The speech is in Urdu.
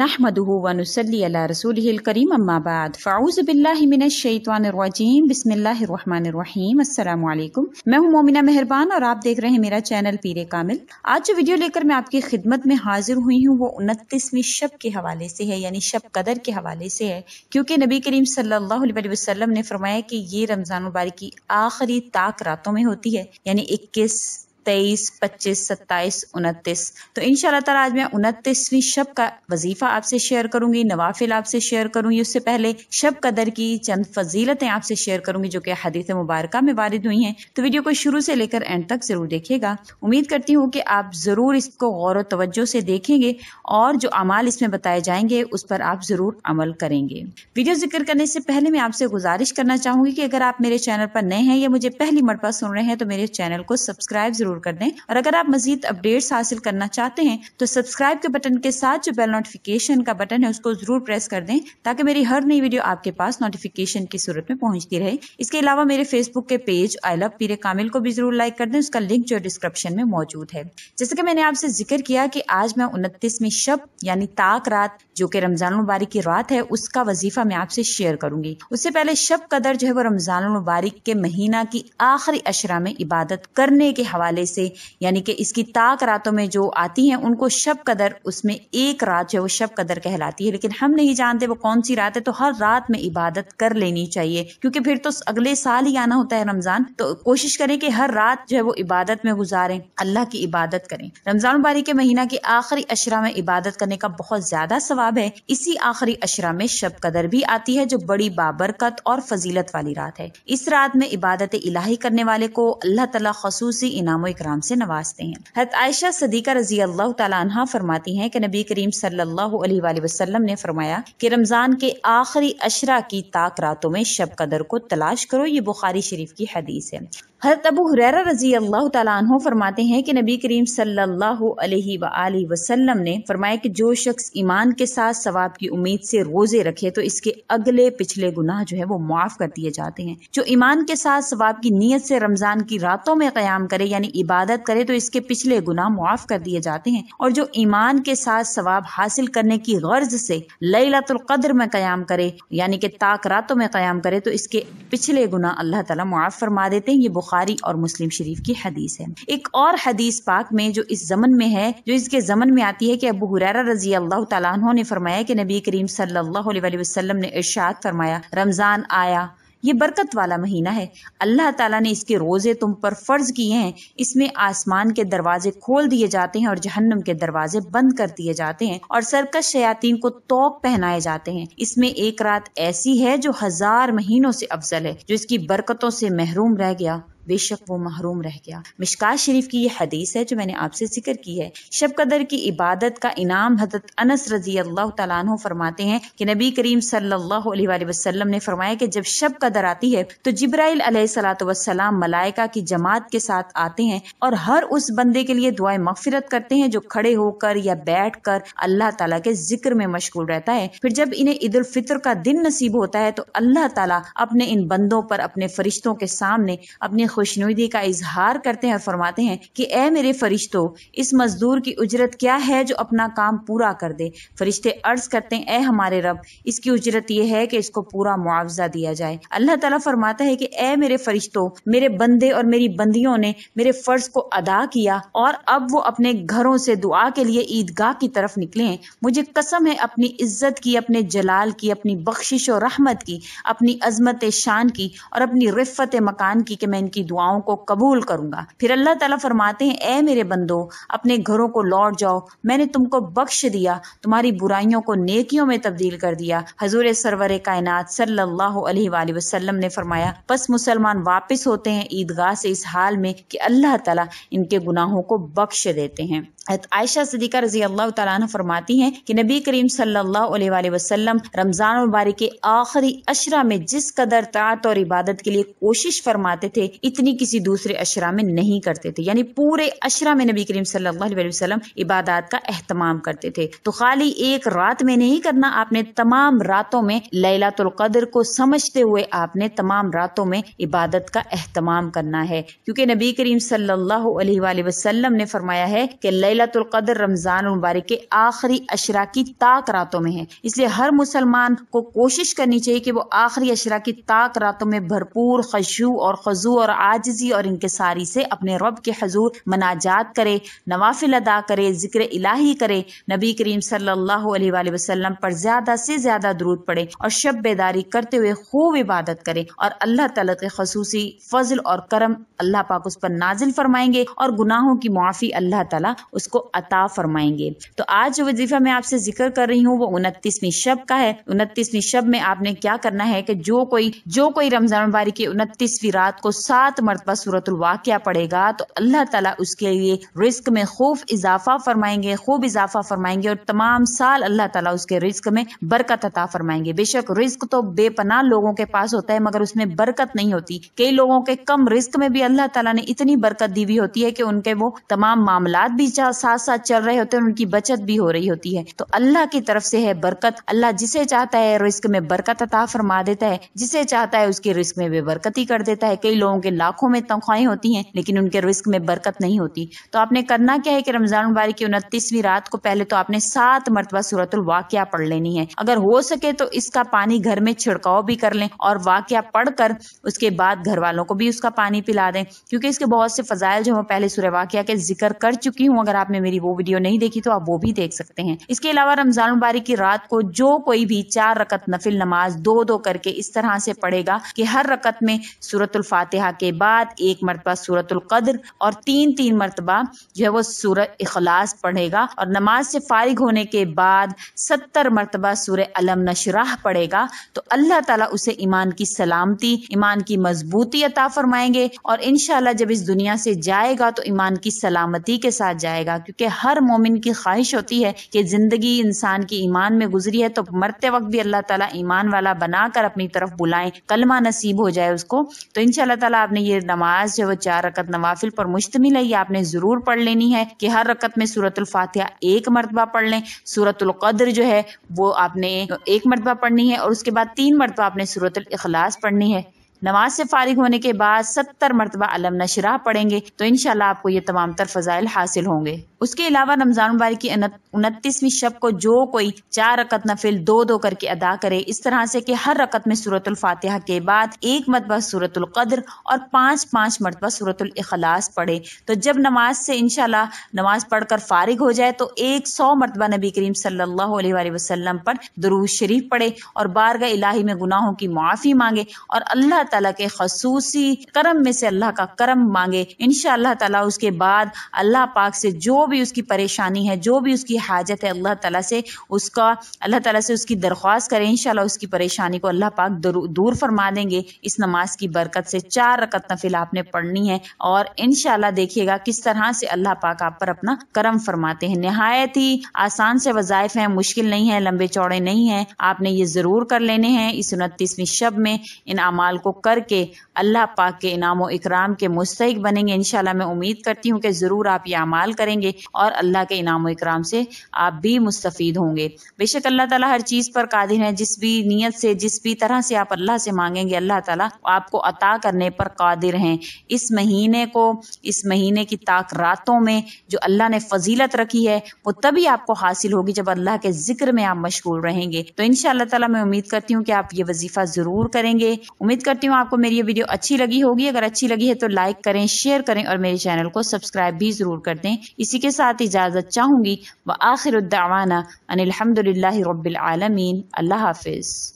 نحمده ونسلی علی رسوله الکریم اما بعد فعوذ باللہ من الشیطان الرجیم بسم اللہ الرحمن الرحیم السلام علیکم میں ہوں مومنہ مہربان اور آپ دیکھ رہے ہیں میرا چینل پیر کامل. آج جو ویڈیو لے کر میں آپ کی خدمت میں حاضر ہوئی ہوں، وہ انتیسویں شب کے حوالے سے ہے یعنی شب قدر کے حوالے سے ہے. کیونکہ نبی کریم صلی اللہ علیہ وسلم نے فرمایا کہ یہ رمضان مبارک کی آخری طاق راتوں میں ہوتی ہے یعنی اکیس تیئیس، پچیس، ستائیس، انتیس۔ تو ان شاء اللہ تعالیٰ آج میں انتیسویں شب کا وظیفہ آپ سے شیئر کروں گی، نوافل آپ سے شیئر کروں گی۔ اس سے پہلے شب قدر کی چند فضیلتیں آپ سے شیئر کروں گی جو کہ حدیث مبارکہ میں وارد ہوئی ہیں۔ تو ویڈیو کو شروع سے لے کر اینڈ تک ضرور دیکھے گا۔ امید کرتی ہوں کہ آپ ضرور اس کو غور و توجہ سے دیکھیں گے اور جو اعمال اس میں بتائے جائیں گے اس پر آپ ضرور عمل کریں گے۔ ویڈیو ذکر کرنے سے پہلے میں آپ سے گزارش کرنا چاہوں گی کہ اگر آپ میرے چینل پر نئے ہیں یا مجھے پہلی مرتبہ سن رہے ہیں تو میرے چینل کو سبسکرائب ضرور کر دیں۔ اور اگر آپ مزید اپڈیٹس حاصل کرنا چاہتے ہیں، تو سبسکرائب کے بٹن کے ساتھ جو بیل نوٹیفیکیشن کا بٹن ہے، اس کو ضرور پریس کر دیں تاکہ میری ہر نئی ویڈیو آپ کے پاس نوٹیفیکیشن کی صورت میں پہنچتی رہے۔ اس کے علاوہ میرے فیس بک کے پیج آئی لو پیر کامل کو بھی ضرور لائک کر دیں۔ اس کا لنک جو ڈسکرپشن میں موجود ہے۔ جیسے کہ میں نے آپ سے ذکر کیا کہ آج میں انتیسویں شب یعنی تاک رات، جو کہ رمضان المبارک کی رات ہے، اس کا وظیفہ میں آپ سے شیئر کروں گی۔ اس سے پہلے شب قدر جو ہے وہ رمضان المبارک کے مہینہ کی آخری اشرا میں عبادت کرنے کے حوالے سے یعنی کہ اس کی تاک راتوں میں جو آتی ہیں، ان کو شب قدر، اس میں ایک رات جو ہے وہ شب قدر کہلاتی ہے۔ لیکن ہم نہیں جانتے وہ کون سی رات ہے، تو ہر رات میں عبادت کر لینی چاہیے۔ کیونکہ پھر تو اگلے سال ہی آنا ہوتا ہے رمضان۔ تو کوشش کریں کہ ہر رات جو ہے وہ عبادت میں گزاریں، اللہ کی عبادت کریں۔ رمضان المبارک کے مہینہ کی آخری اشرا میں عبادت کرنے کا بہت زیادہ ثواب ہے۔ اسی آخری اشرا میں شب قدر بھی آتی ہے، جو بڑی بابرکت اور فضیلت والی رات ہے۔ اس رات میں عبادت الہی کرنے والے کو اللہ تعالیٰ خصوصی انعام و اکرام سے نوازتے ہیں۔ حضرت عائشہ صدیقہ رضی اللہ تعالیٰ عنہ فرماتی ہیں کہ نبی کریم صلی اللہ علیہ وآلہ وسلم نے فرمایا کہ رمضان کے آخری اشرا کی تاک راتوں میں شب قدر کو تلاش کرو، یہ بخاری شریف کی حدیث ہے۔ حضرت ابو حریرہ رضی اللہ تعالیٰ عنہ فرماتے ہیں کہ نبی کریم صلی اللہ علیہ وآلہ وسلم نے فرمایا کہ جو شخص ایمان کے ساتھ ثواب کی امید سے روزے رکھے تو اس کے اگلے پچھلے گناہ جو ہے وہ معاف کر دیے جاتے ہیں۔ جو ایمان کے ساتھ ثواب کی نیت سے رمضان کی راتوں میں قیام کرے یعنی عبادت کرے تو اس کے پچھلے گناہ معاف کر دیے جاتے ہیں۔ اور جو ایمان کے ساتھ ثواب حاصل کرنے کی غرض سے لیلت القدر میں قیام کرے یعنی کہ تاک راتوں میں قیام کرے، تو اس کے پچھلے گناہ اللہ تعالیٰ معاف فرما دیتے ہیں۔ یہ بخاری اور مسلم شریف کی حدیث ہے۔ ایک اور حدیث پاک میں جو اس زمن میں ہے، جو اس کے زمن میں آتی ہے کہ ابو حریرہ رضی اللہ تعالیٰ عنہ نے فرمایا کہ نبی کریم صلی اللہ علیہ وسلم نے ارشاد فرمایا، رمضان آیا یہ برکت والا مہینہ ہے۔ اللہ تعالیٰ نے اس کے روزے تم پر فرض کیے ہیں۔ اس میں آسمان کے دروازے کھول دیے جاتے ہیں اور جہنم کے دروازے بند کر دیے جاتے ہیں اور سرکش شیاطین کو توق پہنائے جاتے ہیں۔ اس میں ایک رات ایسی ہے جو ہزار مہینوں سے افضل ہے، جو اس کی برکتوں سے محروم رہ گیا۔ بے شک وہ محروم رہ گیا۔ مشکا شریف کی یہ حدیث ہے جو میں نے آپ سے ذکر کی ہے۔ شب قدر کی عبادت کا انعام حضرت انس رضی اللہ تعالیٰ عنہ فرماتے ہیں کہ نبی کریم صلی اللہ علیہ وآلہ وسلم نے فرمایا کہ جب شب قدر آتی ہے تو جبرائیل علیہ صلاۃ وسلام ملائکہ کی جماعت کے ساتھ آتے ہیں اور ہر اس بندے کے لیے دعائیں مغفرت کرتے ہیں جو کھڑے ہو کر یا بیٹھ کر اللہ تعالیٰ کے ذکر میں مشغول رہتا ہے۔ پھر جب انہیں عید الفطر کا دن نصیب ہوتا ہے تو اللہ تعالیٰ اپنے ان بندوں پر اپنے فرشتوں کے سامنے اپنے خوشنودی کا اظہار کرتے ہیں اور فرماتے ہیں کہ اے میرے فرشتوں اس مزدور کی اجرت کیا ہے جو اپنا کام پورا کر دے؟ فرشتے عرض کرتے ہیں، اے ہمارے رب، اس کی اجرت یہ ہے کہ اس کو پورا معاوضہ دیا جائے۔ اللہ تعالیٰ فرماتا ہے کہ اے میرے فرشتوں میرے بندے اور میری بندیوں نے میرے فرض کو ادا کیا اور اب وہ اپنے گھروں سے دعا کے لیے عیدگاہ کی طرف نکلے ہیں۔ مجھے قسم ہے اپنی عزت کی، اپنے جلال کی، اپنی بخشش و رحمت کی، اپنی عظمت شان کی اور اپنی رفت مکان کی کہ میں ان کی دعاؤں کو قبول کروں گا۔ پھر اللہ تعالیٰ فرماتے ہیں، اے میرے بندو، اپنے گھروں کو لوٹ جاؤ۔ میں نے تم کو بخش دیا، تمہاری برائیوں کو نیکیوں میں تبدیل کر دیا۔ حضور سرور کائنات صلی اللہ علیہ وآلہ وسلم نے فرمایا بس مسلمان واپس ہوتے ہیں عیدگاہ سے اس حال میں کہ اللہ تعالیٰ ان کے گناہوں کو بخش دیتے ہیں۔ عائشہ صدیقہ رضی اللہ تعالیٰ عنہ فرماتی ہیں کہ نبی کریم صلی اللہ علیہ وآلہ وسلم رمضان مبارک کے آخری اشرا میں جس قدر طاعت اور عبادت کے لیے کوشش فرماتے تھے اتنی کسی دوسرے اشرا میں نہیں کرتے تھے۔ یعنی پورے اشرا میں نبی کریم صلی اللہ علیہ وسلم عبادات کا اہتمام کرتے تھے۔ تو خالی ایک رات میں نہیں کرنا، آپ نے تمام راتوں میں لیلات القدر کو سمجھتے ہوئے آپ نے تمام راتوں میں عبادت کا اہتمام کرنا ہے۔ کیونکہ نبی کریم صلی اللہ علیہ وآلہ وسلم نے فرمایا ہے کہ لیلت القدر رمضان المبارک کے آخری اشرا کی طاق راتوں میں ہے۔ اس لیے ہر مسلمان کو کوشش کرنی چاہیے کہ وہ آخری اشرا کی طاق راتوں میں بھرپور خشو اور خضو اور آجزی اور انکساری سے اپنے رب کے حضور مناجات کرے، نوافل ادا کرے، ذکر الہی کرے۔ نبی کریم صلی اللہ علیہ وآلہ وسلم پر زیادہ سے زیادہ درود پڑے اور شب بیداری کرتے ہوئے خوب عبادت کرے اور اللہ تعالیٰ کے خصوصی فضل اور کرم اللہ پاک اس پر نازل فرمائیں گے اور گناہوں کی معافی اللہ تعالیٰ اس کو عطا فرمائیں گے۔ تو آج جو وظیفہ میں آپ سے ذکر کر رہی ہوں وہ انتیسویں شب کا ہے۔ انتیسویں شب میں آپ نے کیا کرنا ہے کہ جو کوئی جو کوئی رمضان باری کی انتیسویں رات کو سات سات مرتبہ صورت الواقعہ پڑے گا تو اللہ تعالیٰ اس کے لیے رزق میں خوب اضافہ فرمائیں گے خوب اضافہ فرمائیں گے اور تمام سال اللہ تعالیٰ اس کے رزق میں برکت عطا فرمائیں گے۔ بے شک رزق تو بے پناہ لوگوں کے پاس ہوتا ہے مگر اس میں برکت نہیں ہوتی۔ کئی لوگوں کے کم رزق میں بھی اللہ تعالیٰ نے اتنی برکت دی ہوئی ہوتی ہے کہ ان کے وہ تمام معاملات بھی ساتھ ساتھ چل رہے ہوتے ہیں، ان کی بچت بھی ہو رہی ہوتی ہے۔ تو اللہ کی طرف سے ہے برکت۔ اللہ جسے چاہتا ہے رزق میں برکت عطا فرما دیتا ہے، جسے چاہتا ہے اس کے رزق میں بے برکتی کر دیتا ہے۔ کئی لوگوں کے لاکھوں میں تنخواہیں ہوتی ہیں، لیکن ان کے رزق میں برکت نہیں ہوتی۔ تو آپ نے کرنا کیا ہے کہ رمضان مبارک کی انتیسویں رات کو پہلے تو آپ نے سات مرتبہ صورت الواقعہ پڑھ لینی ہے۔ اگر ہو سکے تو اس کا پانی گھر میں چھڑکاؤ بھی کر لیں اور واقعہ پڑھ کر اس کے بعد گھر والوں کو بھی اس کا پانی پلا دیں۔ کیونکہ اس کے بہت سے فضائل جو میں پہلے سورہ واقعہ کے ذکر کر چکی ہوں۔ اگر آپ نے میری وہ ویڈیو نہیں دیکھی تو آپ وہ بھی دیکھ سکتے ہیں۔ اس کے علاوہ رمضان مبارک کی رات کو جو کوئی بھی چار رکت نفل نماز دو دو کر کے اس طرح سے پڑھے گا کہ ہر رکت میں سورت الفاتحہ کے بعد ایک مرتبہ سورت القدر اور تین تین مرتبہ جو ہے وہ سورت اخلاص پڑھے گا اور نماز سے فارغ ہونے کے بعد ستر مرتبہ سورہ علم نشراہ پڑھے گا تو اللہ تعالیٰ اسے ایمان کی سلامتی، ایمان کی مضبوطی عطا فرمائیں گے اور انشاءاللہ جب اس دنیا سے جائے گا تو ایمان کی سلامتی کے ساتھ جائے گا کیونکہ ہر مومن کی خواہش ہوتی ہے کہ زندگی انسان کی ایمان میں گزری ہے تو مرتے وقت بھی اللہ تعالیٰ ایمان والا بنا کر اپنی طرف بلائیں، کلمہ نصیب ہو جائے اس کو تو ان شاء اللہ تعالیٰ آپ نے یہ نماز جو وہ چار رکت نوافل پر مشتمل ہے، یہ آپ نے ضرور پڑھ لینی ہے کہ ہر رکت میں صورت الفاتحہ ایک مرتبہ پڑھ لیں۔ صورت القدر جو ہے وہ آپ نے ایک مرتبہ پڑھنی ہے اور اس کے بعد تین مرتبہ آپ نے صورت الاخلاص پڑھنی ہے۔ نماز سے فارغ ہونے کے بعد ستر مرتبہ علم نشرہ پڑھیں گے تو انشاءاللہ آپ کو یہ تمام تر فضائل حاصل ہوں گے۔ اس کے علاوہ رمضان مبارک کی انتیسویں شب کو جو کوئی چار رکت نفل دو دو کر کے ادا کرے، اس طرح سے کہ ہر رکت میں صورت الفاتحہ کے بعد ایک مرتبہ صورت القدر اور پانچ پانچ مرتبہ صورت الاخلاص پڑھے۔ تو جب نماز سے انشاءاللہ نماز پڑھ کر فارغ ہو جائے تو ایک سو مرتبہ نبی کریم صلی اللہ علیہ وآلہ وسلم پر درود شریف پڑھے اور بارگاہ الہی میں گناہوں کی معافی مانگے اور اللہ تعالیٰ کے خصوصی کرم میں سے اللہ کا کرم مانگے۔ انشاء اللہ تعالیٰ اس کے بعد اللہ پاک سے جو بھی اس کی پریشانی ہے، جو بھی اس کی حاجت ہے، اللہ تعالیٰ سے اس کا، اللہ تعالیٰ سے اس کی درخواست کرے۔ انشاءاللہ اس کی پریشانی کو اللہ پاک دور فرما دیں گے۔ اس نماز کی برکت سے چار رکت نفل آپ نے پڑھنی ہے۔ اور انشاءاللہ دیکھیے گا کس طرح سے اللہ پاک آپ پر اپنا کرم فرماتے ہیں۔ نہایت ہی آسان سے وظائف ہیں، مشکل نہیں ہے لمبے چوڑے نہیں ہیں۔ آپ نے یہ ضرور کر لینے ہیں۔ اس انتیسویں شب میں ان اعمال کو کر کے اللہ پاک کے انعام و اکرام کے مستحق بنیں گے۔ انشاءاللہ میں امید کرتی ہوں کہ ضرور آپ یہ اعمال کریں گے اور اللہ کے انعام و اکرام سے آپ بھی مستفید ہوں گے۔ بے شک اللہ تعالیٰ ہر چیز پر قادر ہے جس بھی نیت سے، جس بھی طرح سے آپ اللہ سے مانگیں گے، اللہ تعالیٰ آپ کو عطا کرنے پر قادر ہیں۔ اس مہینے کو، اس مہینے کی طاق راتوں میں جو اللہ نے فضیلت رکھی ہے، وہ تبھی آپ کو حاصل ہوگی جب اللہ کے ذکر میں آپ مشغول رہیں گے۔ تو ان شاء اللہ تعالیٰ میں امید کرتی ہوں کہ آپ یہ وظیفہ ضرور کریں گے۔ امید کرتی ہوں آپ کو میری یہ ویڈیو اچھی لگی ہوگی۔ اگر اچھی لگی ہے تو لائک کریں، شیئر کریں اور میرے چینل کو سبسکرائب بھی ضرور کر دیں۔ اسی کے ساتھ اجازت چاہوں گی۔ وآخر الدعوانا ان الحمدللہ رب العالمین۔ اللہ حافظ۔